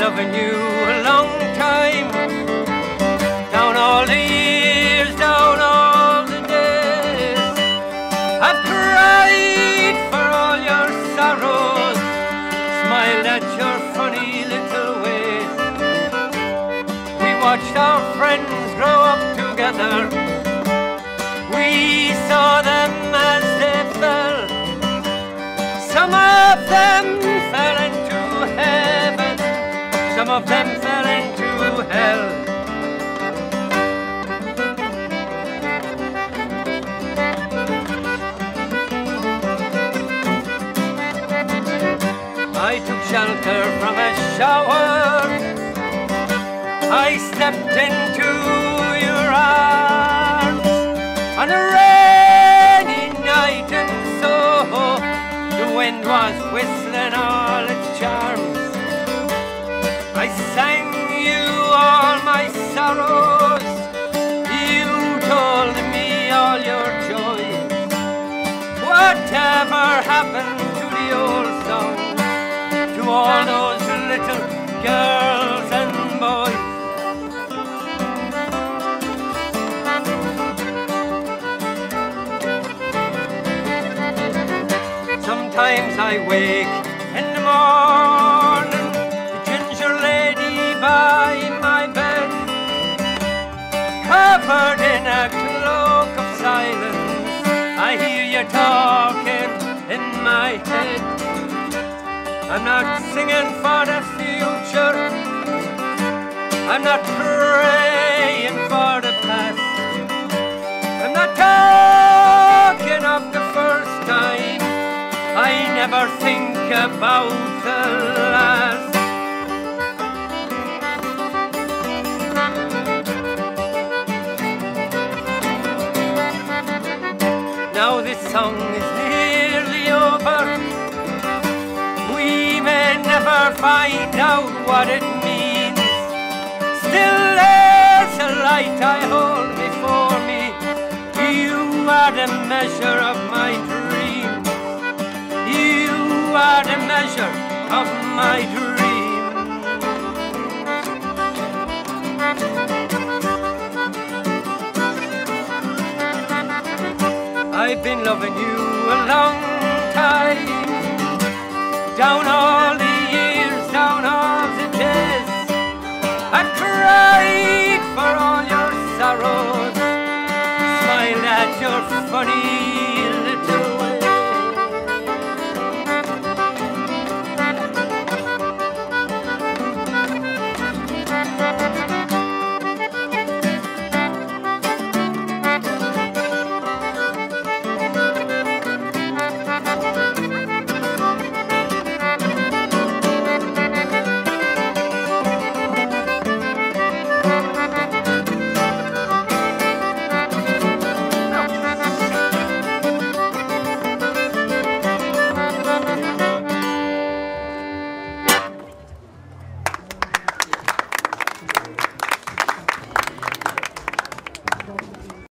loving you a long time. Down all the years, down all the days. I've cried for all your sorrows, smiled at your funny little ways. We watched our friends grow up together. Shelter from a shower. I stepped into your arms on a rainy night, and so the wind was whistling all its charms. I sang you all my sorrows. You told me all your joys. Whatever happened All those little girls and boys. Sometimes I wake in the morning, the ginger lady by my bed, covered in a cloak of silence. I hear you talking I'm not singing for the future. I'm not praying for the past. I'm not talking of the first time. I never think about the last. Now this song is nearly over. Never find out what it means. Still, there's a light I hold before me. You are the measure of my dreams. You are the measure of my dreams. I've been loving you a long time. Down all the Smiled at your funny